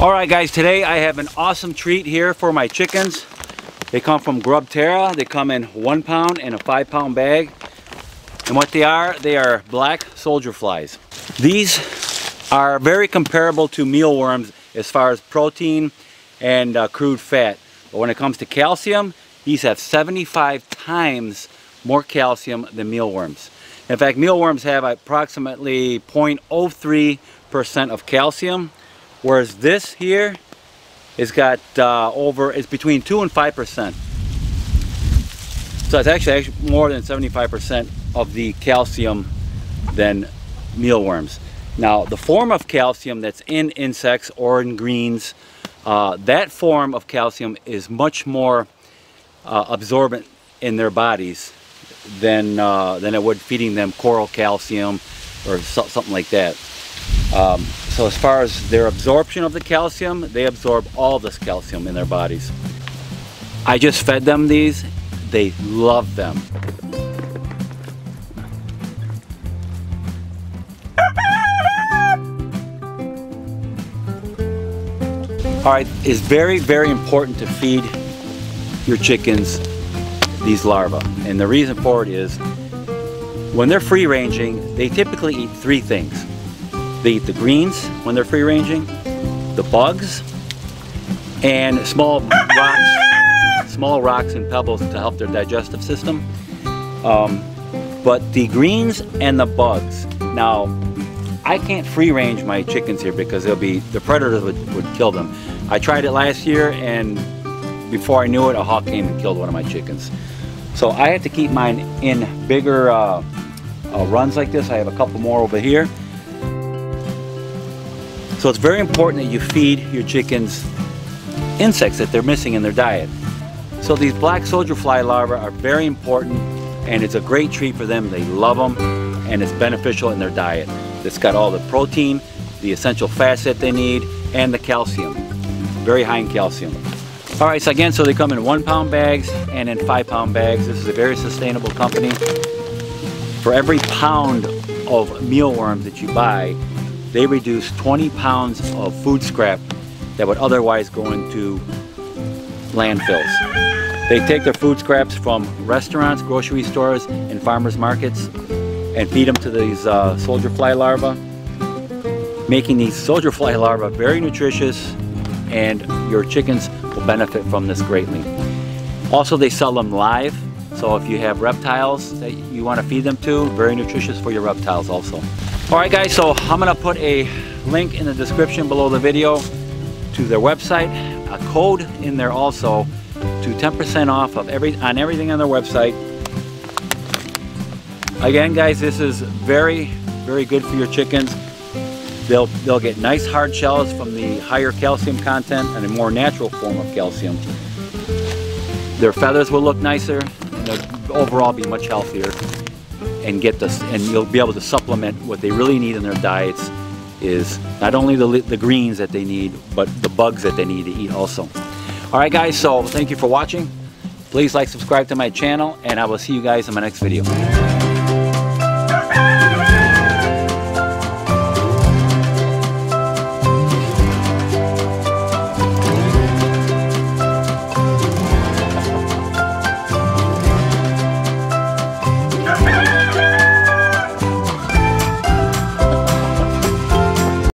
All right guys, today I have an awesome treat here for my chickens. They come from Grub Terra. They come in one pound and a five pound bag. And what they are, they are black soldier flies. These are very comparable to mealworms as far as protein and uh, crude fat. But when it comes to calcium, these have 75 times more calcium than mealworms. In fact, mealworms have approximately 0.03% of calcium, whereas this here has got uh, over, it's between 2 and 5%. So it's actually, actually more than 75% of the calcium than mealworms. Now, the form of calcium that's in insects or in greens, uh, that form of calcium is much more uh, absorbent in their bodies than, uh, than it would feeding them coral calcium or so, something like that. Um, so as far as their absorption of the calcium, they absorb all this calcium in their bodies. I just fed them these. They love them. All right, it's very, very important to feed your chickens these larvae. And the reason for it is when they're free ranging, they typically eat three things. They eat the greens when they're free ranging, the bugs, and small rocks, small rocks and pebbles to help their digestive system. Um, but the greens and the bugs. Now, I can't free range my chickens here because they'll be, the predators would, would kill them. I tried it last year and before I knew it, a hawk came and killed one of my chickens. So I had to keep mine in bigger uh, uh, runs like this. I have a couple more over here. So it's very important that you feed your chickens insects that they're missing in their diet. So these black soldier fly larvae are very important and it's a great treat for them. They love them and it's beneficial in their diet. It's got all the protein, the essential fats that they need, and the calcium. Very high in calcium. All right, so again, so they come in one pound bags and in five pound bags. This is a very sustainable company. For every pound of mealworms that you buy, they reduce 20 pounds of food scrap that would otherwise go into landfills. They take their food scraps from restaurants, grocery stores, and farmers markets and feed them to these uh, soldier fly larvae, making these soldier fly larvae very nutritious and your chickens will benefit from this greatly. Also, they sell them live, so if you have reptiles that you want to feed them to, very nutritious for your reptiles also. All right guys, so I'm gonna put a link in the description below the video to their website, a code in there also to 10% off of every on everything on their website. Again guys, this is very, very good for your chickens. They'll, they'll get nice hard shells from the higher calcium content and a more natural form of calcium. Their feathers will look nicer and they'll overall be much healthier and get this and you'll be able to supplement what they really need in their diets is not only the, the greens that they need but the bugs that they need to eat also. Alright guys, so thank you for watching. Please like, subscribe to my channel, and I will see you guys in my next video.